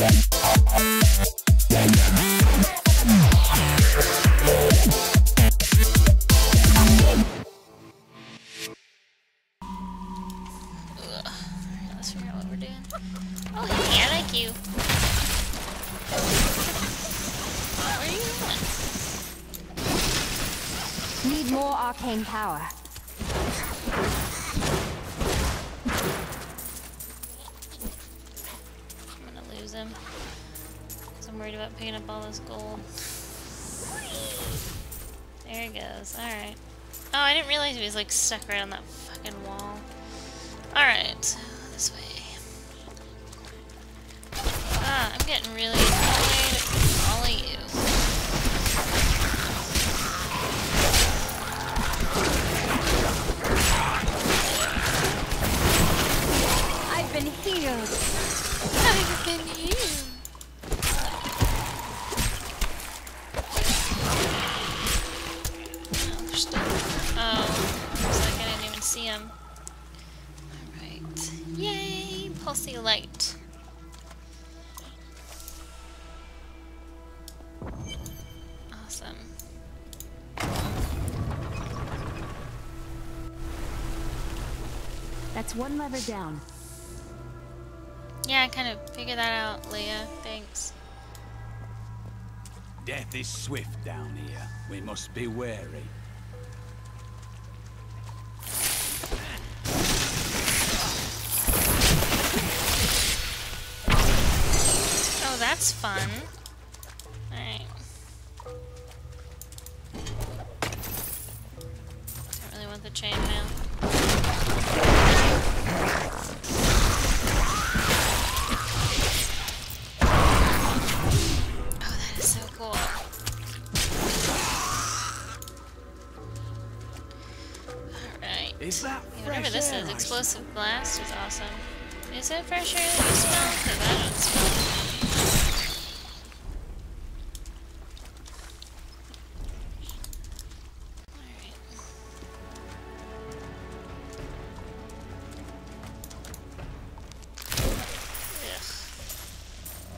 Ugh. I'm worried about picking up all this gold. There he goes. Alright. Oh, I didn't realize he was like stuck right on that fucking wall. Alright. This way. Ah, I'm getting really Awesome. That's one lever down. Yeah, I kind of figured that out, Leah. Thanks. Death is swift down here. We must be wary. Oh, that's fun. Is that Yeah, whatever fresh this is, explosive blast is awesome. Is it fresh air that you smell? Because I don't smell. Alright.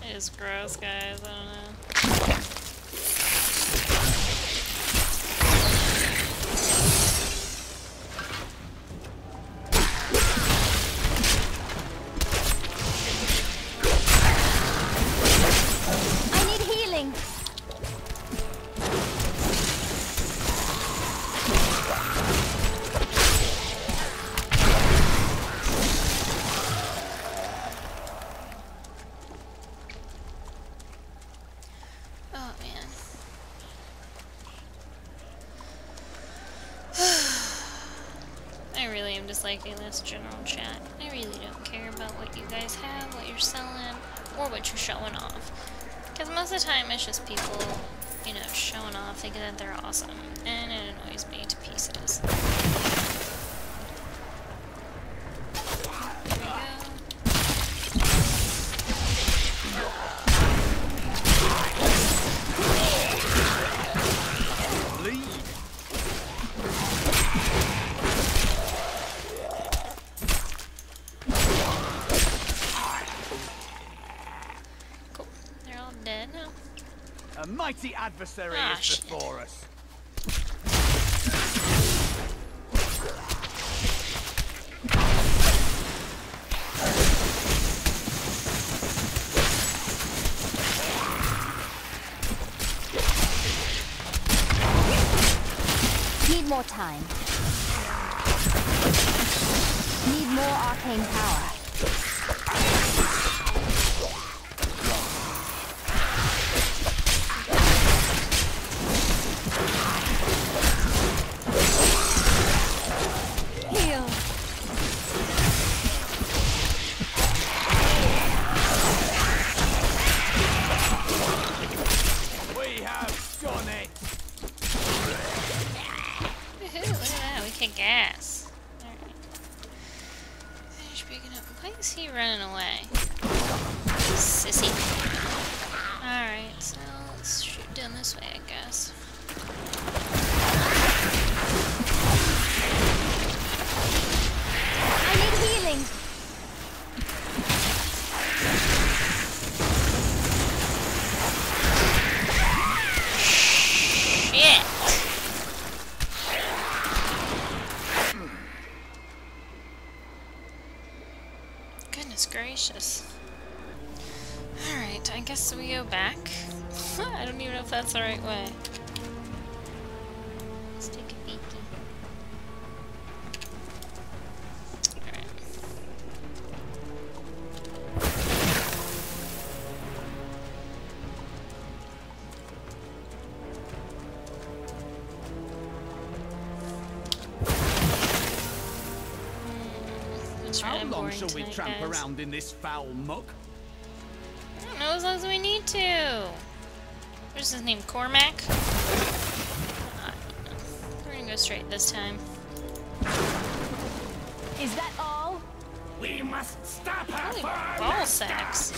Ugh. It is gross, guys. I really am just liking this general chat. I really don't care about what you guys have, what you're selling, or what you're showing off. Because most of the time it's just people, you know, showing off, thinking that they're awesome. And it annoys me to pieces. There we go. Bleed. Cool. They're all dead now. A mighty adversary Ah, is shit. before us. Need more time. Need more arcane power. Ass. Alright. Why is he running away? Sissy. Alright, so let's shoot down this way, I guess. delicious. Alright, I guess we go back. I don't even know if that's the right way. Long boring shall we tramp guys. around in this foul muck? I don't know as long as we need to. What's his name? Kormac? Uh, We're gonna go straight this time. Is that all? We must stop her Holy for ball master. sacks.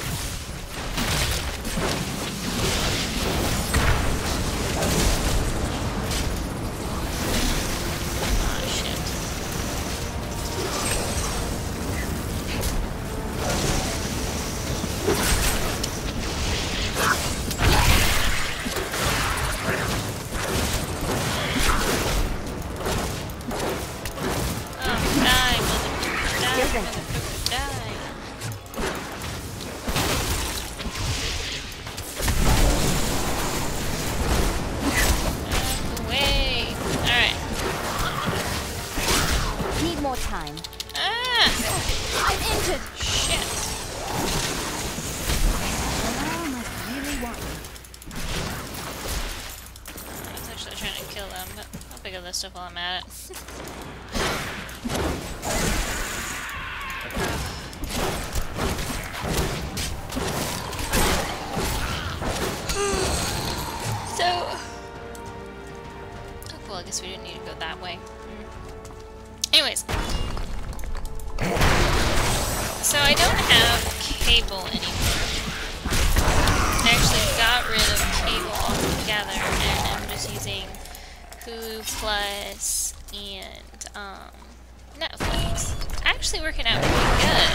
More time. Ah! I'm injured. Shit. Morale must really want me. I was actually trying to kill them, but I'll pick up this stuff while I'm at it. So I don't have cable anymore. I actually got rid of cable altogether and I'm just using Hulu Plus and um, Netflix. Actually working out pretty good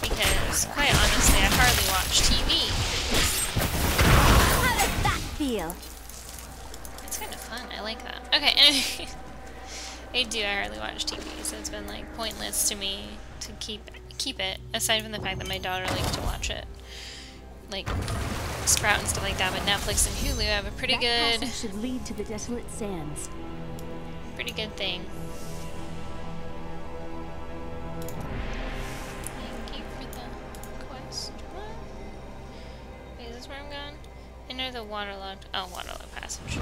because, quite honestly, I hardly watch TV. How does that feel? It's kind of fun. I like that. Okay, anyway. I do. I hardly watch TV, so it's been like pointless to me to keep keep it. Aside from the fact that my daughter likes to watch it, like Sprout and stuff like that. But Netflix and Hulu have a pretty that good, should lead to the desolate sands. pretty good thing. Thank you for the quest. What? Wait, is this where I'm going? Enter the waterlogged. Oh, waterlogged passage.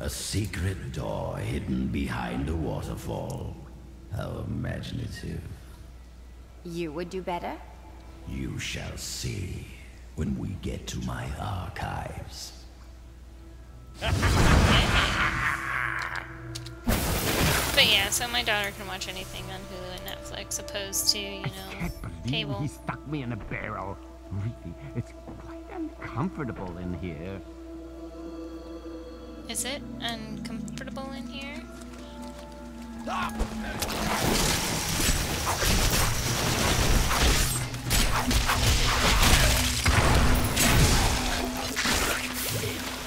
A secret door hidden behind a waterfall. How imaginative. You would do better? You shall see when we get to my archives. But yeah, so my daughter can watch anything on Hulu and Netflix, opposed to, you know, Can't believe cable. he stuck me in a barrel. Really, it's quite uncomfortable in here. Is it uncomfortable in here?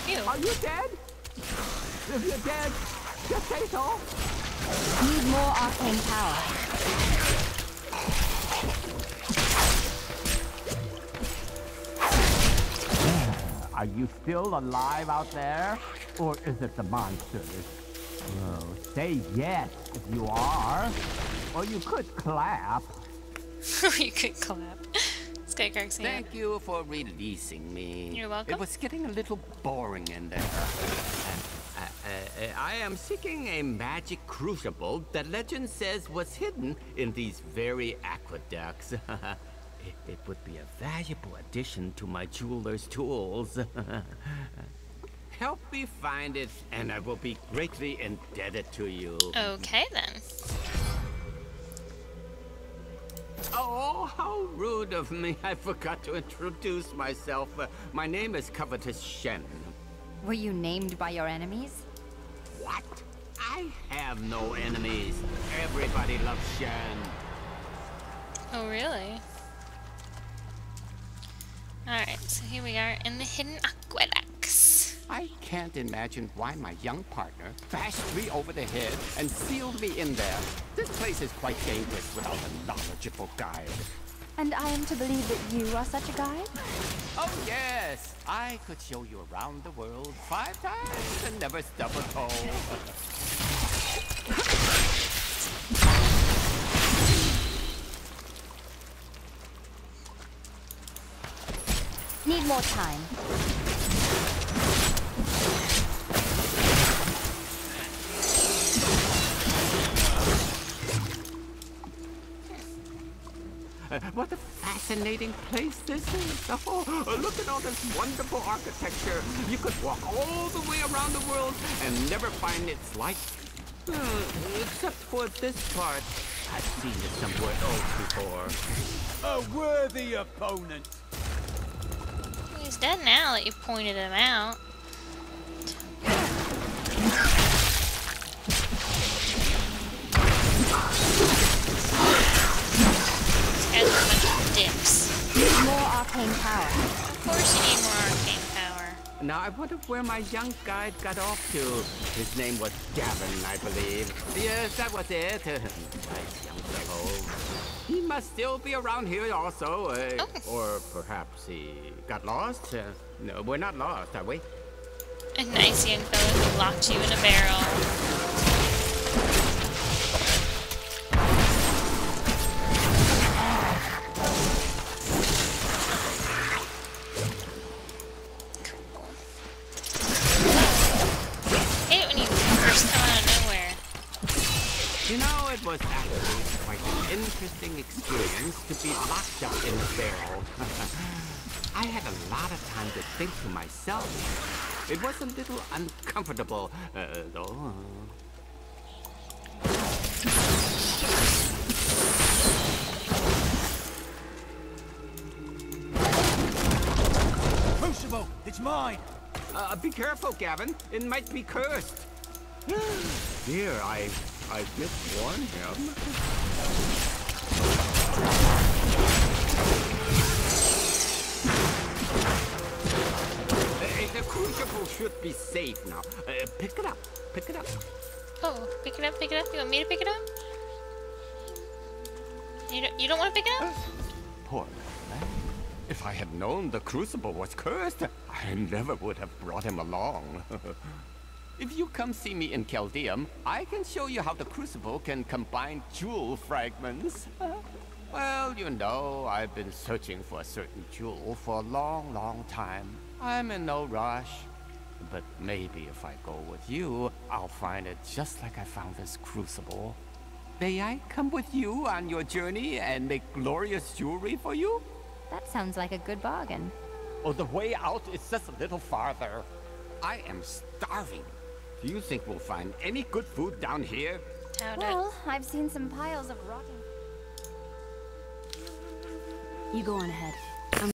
Ew. Are you dead? If you're dead, just say so. Need more arcane power. Are you still alive out there? Or is it the monsters? Oh, say yes if you are. Or you could clap. you could clap. This guy cracks. Thank you for releasing me. You're welcome. It was getting a little boring in there. Uh, uh, uh, I am seeking a magic crucible that legend says was hidden in these very aqueducts. it, it would be a valuable addition to my jeweler's tools. Help me find it, and I will be greatly indebted to you. Okay then. Oh, how rude of me. I forgot to introduce myself. Uh, my name is Covetous Shen. Were you named by your enemies? What? I have no enemies. Everybody loves Shen. Oh, really? Alright, so here we are in the hidden aqueducts. I can't imagine why my young partner bashed me over the head and sealed me in there. This place is quite dangerous without a knowledgeable guide. And I am to believe that you are such a guide? Oh, yes. I could show you around the world five times and never stub a toe. Need more time. Fascinating place this is. Oh, look at all this wonderful architecture. You could walk all the way around the world and never find its like. Hmm, except for this part. I've seen it somewhere else before. A worthy opponent. He's dead now that you pointed him out. Arcane power. Of course you need more arcane power. Now, I wonder where my young guide got off to. His name was Gavin, I believe. Yes, that was it. nice young fellow. He must still be around here also. Uh, Oh. Or perhaps he got lost. Uh, no, we're not lost, are we? A nice young fellow who locked you in a barrel. You know, it was actually quite an interesting experience to be locked up in a barrel. I had a lot of time to think to myself. It was a little uncomfortable, uh, though. Crucible, it's mine. Uh, be careful, Gavin. It might be cursed. Dear, I, I did warn him. Uh, the crucible should be safe now. Uh, pick it up. Pick it up. Oh, pick it up, pick it up. You want me to pick it up? You don't, you don't want to pick it up? Poor man. If I had known the crucible was cursed, I never would have brought him along. if you come see me in Caldeum, I can show you how the crucible can combine jewel fragments. well, you know, I've been searching for a certain jewel for a long, long time. I'm in no rush. But maybe if I go with you, I'll find it just like I found this crucible. May I come with you on your journey and make glorious jewelry for you? That sounds like a good bargain. Oh, the way out is just a little farther. I am starving. Do you think we'll find any good food down here? Doubt it. Well, I've seen some piles of rotting. You go on ahead.